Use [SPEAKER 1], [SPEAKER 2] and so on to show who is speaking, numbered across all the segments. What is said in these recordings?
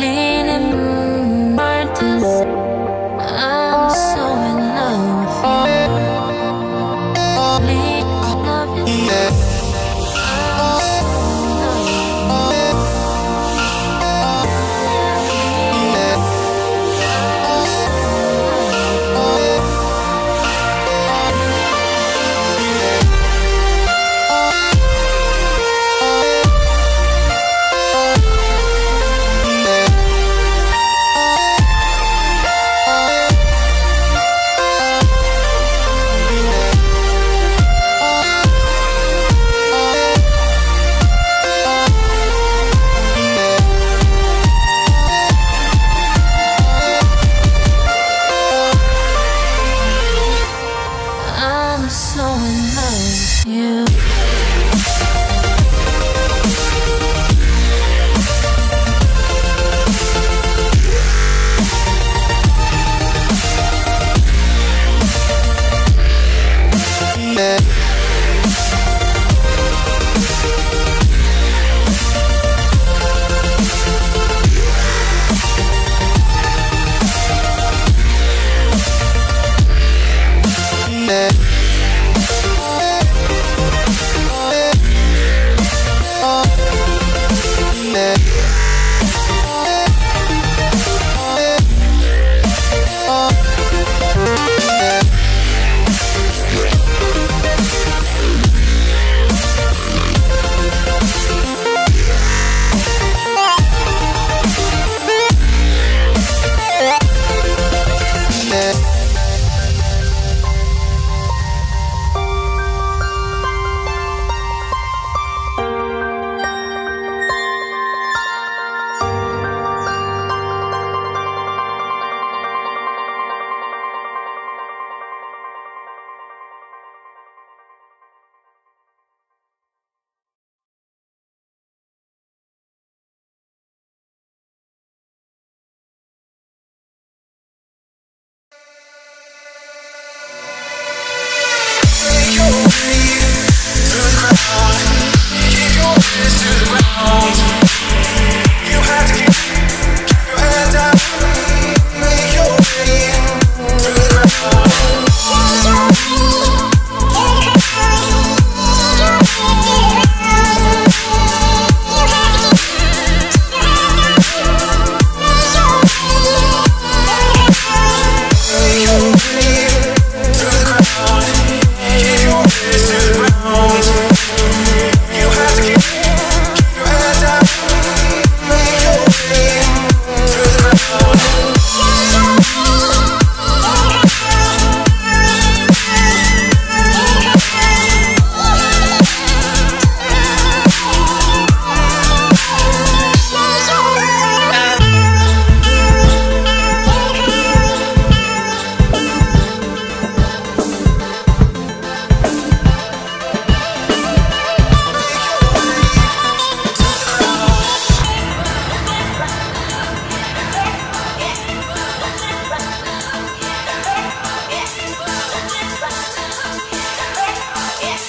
[SPEAKER 1] leaning hard to.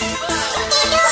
[SPEAKER 1] Whoa.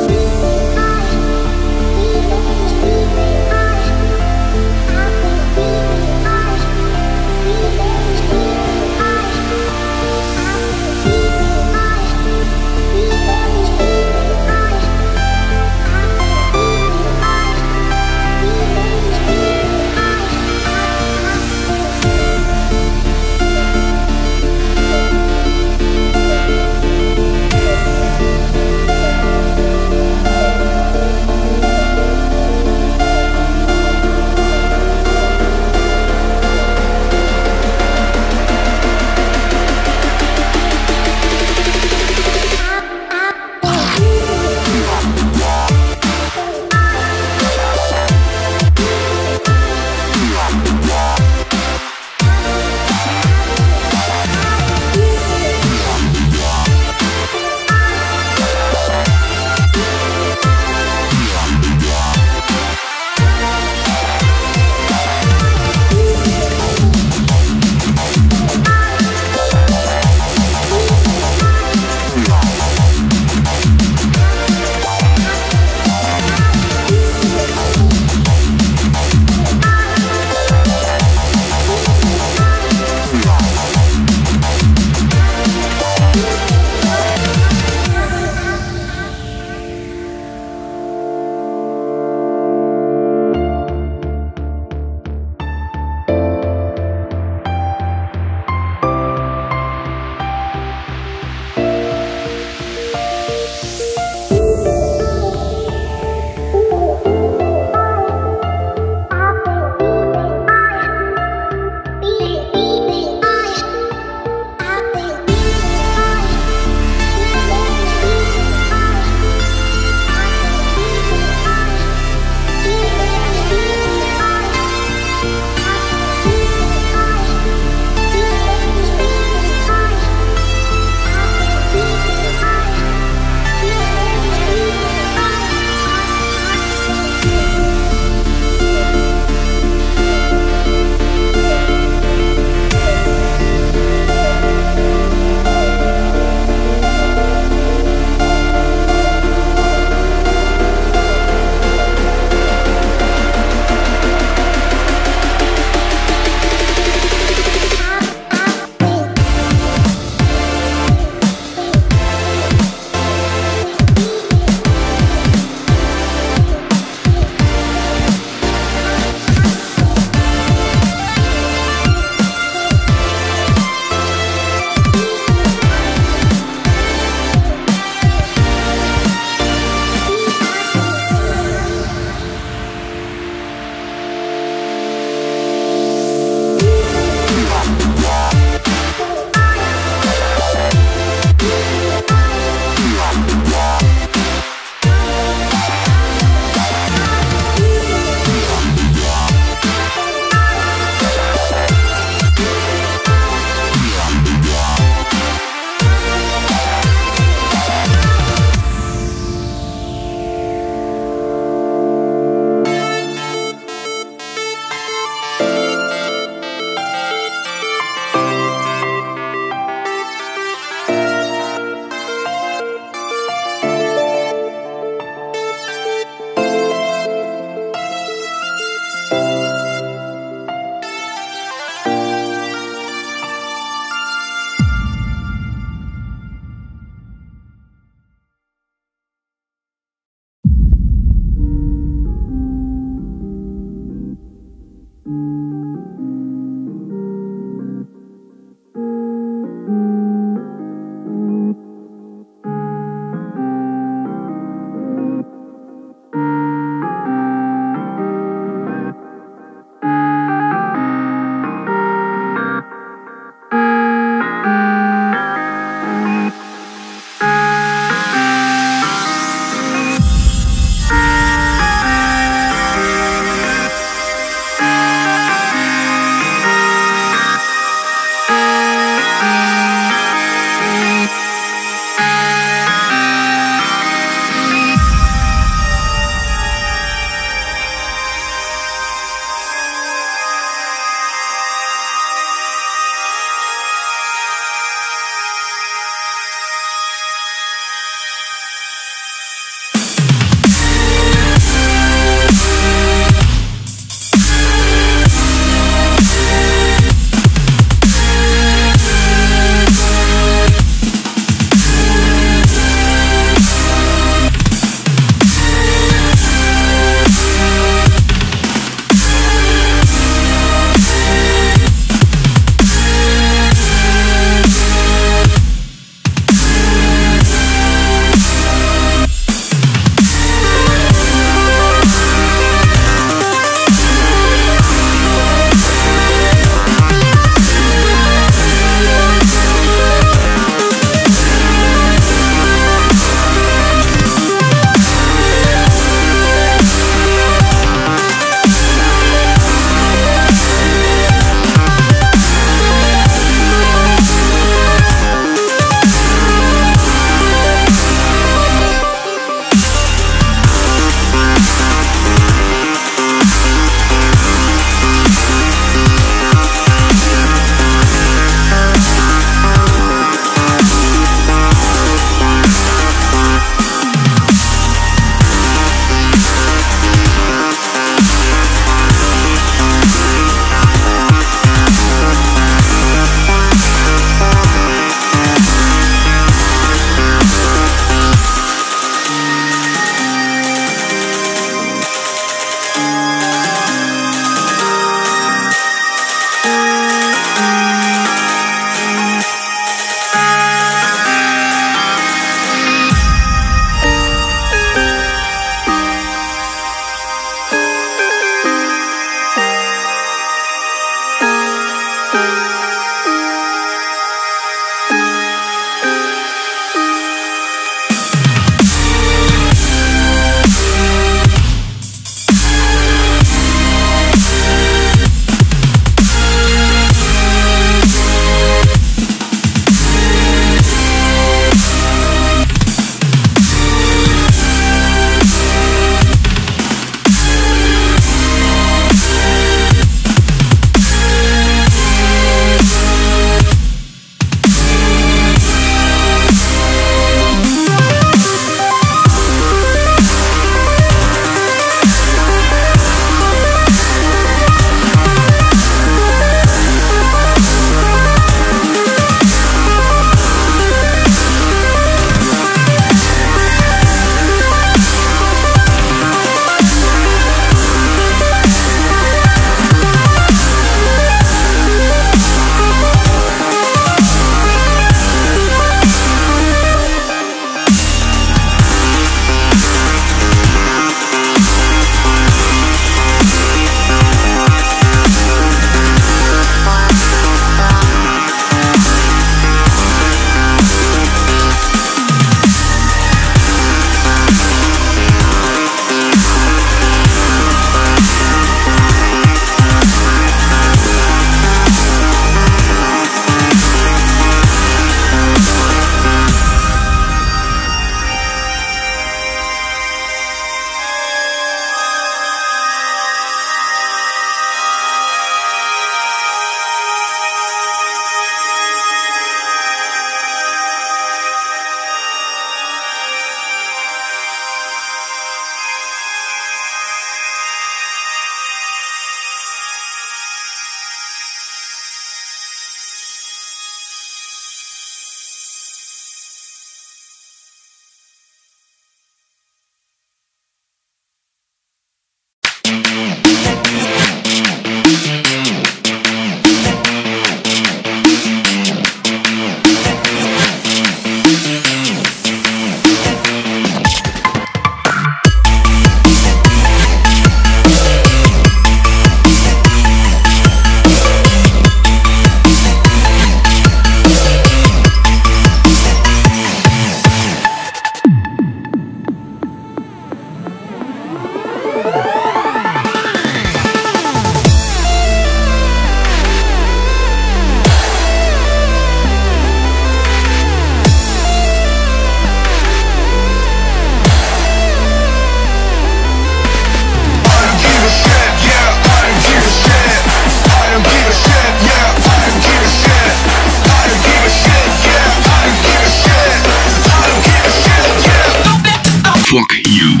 [SPEAKER 1] Fuck you.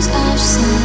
[SPEAKER 1] times I've seen.